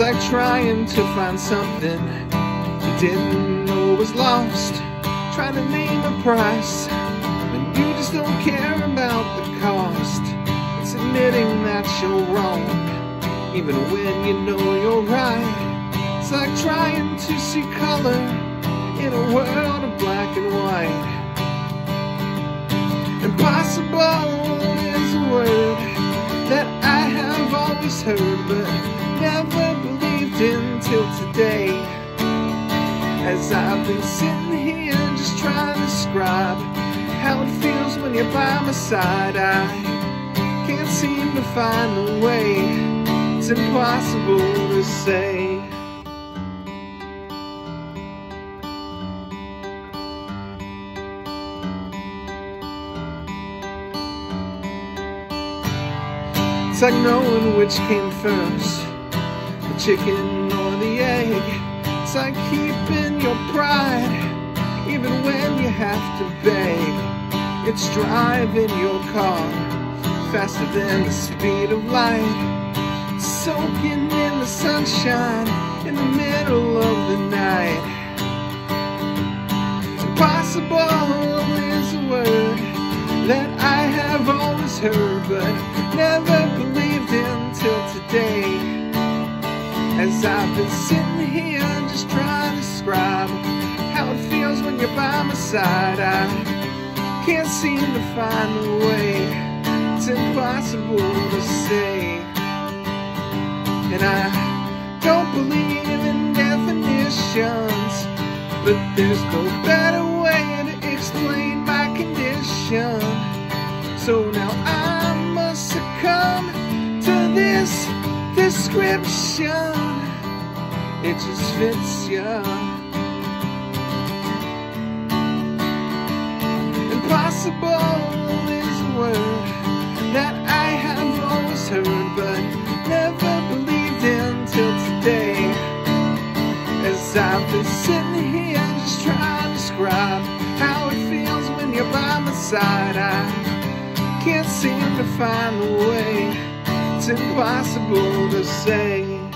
It's like trying to find something you didn't know was lost. Trying to name a price when you just don't care about the cost. It's admitting that you're wrong, even when you know you're right. It's like trying to see color in a world of black and white. Today. As I've been sitting here just trying to describe how it feels when you're by my side, I can't seem to find a way. It's impossible to say. It's like knowing which came first, the chicken or the egg. It's like keeping your pride, even when you have to beg. It's driving your car faster than the speed of light, soaking in the sunshine in the middle of the night. Impossible is a word that I have always heard, but never been sitting here just trying to describe how it feels when you're by my side, I can't seem to find a way. It's impossible to say. And I don't believe in definitions, but there's no better way to explain my condition. So now I must succumb to this description. It just fits ya. Impossible is a word that I have always heard, but never believed until today. As I've been sitting here just trying to describe how it feels when you're by my side. I can't seem to find a way. It's impossible to say.